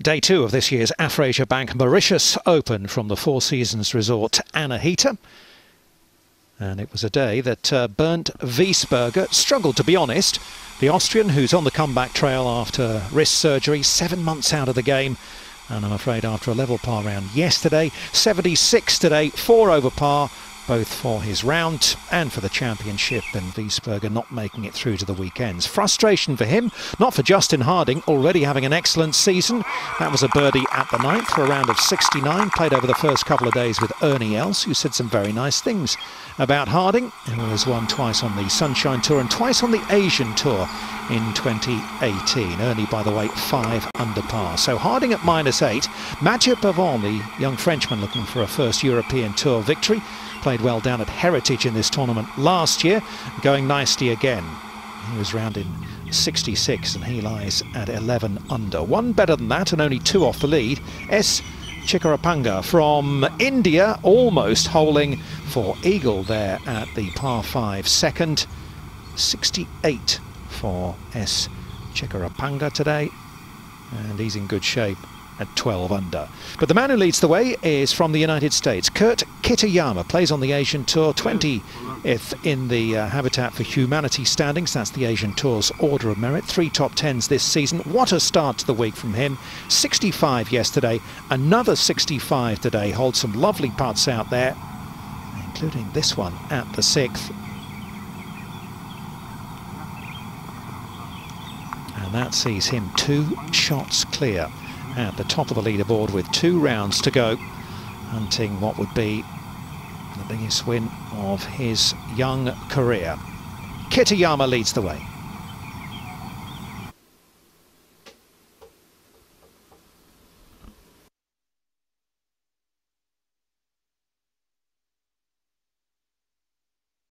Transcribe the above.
Day two of this year's Afrasia Bank Mauritius Open from the Four Seasons Resort Anahita. And it was a day that uh, Bernd Wiesberger struggled, to be honest. The Austrian, who's on the comeback trail after wrist surgery, seven months out of the game. And I'm afraid after a level par round yesterday, 76 today, four over par, both for his round and for the championship, and Wiesberger not making it through to the weekends. Frustration for him, not for Justin Harding, already having an excellent season. That was a birdie at the ninth for a round of 69, played over the first couple of days with Ernie Els, who said some very nice things about Harding, who has won twice on the Sunshine Tour and twice on the Asian Tour in 2018. Ernie, by the way, five under par. So Harding at minus eight. Mathieu Pavon, the young Frenchman looking for a first European Tour victory, Played well down at Heritage in this tournament last year, going nicely again. He was round in 66 and he lies at 11 under. One better than that and only two off the lead. S. Chikkarangappa from India, almost holing for Eagle there at the par 5 second. 68 for S. Chikkarangappa today, and he's in good shape at 12 under. But the man who leads the way is from the United States. Kurt Kitayama plays on the Asian Tour, 20th in the uh, Habitat for Humanity standings. That's the Asian Tour's order of merit. Three top tens this season. What a start to the week from him. 65 yesterday, another 65 today. Holds some lovely putts out there, including this one at the sixth. And that sees him two shots clear at the top of the leaderboard with two rounds to go, hunting what would be the biggest win of his young career. Kitayama leads the way.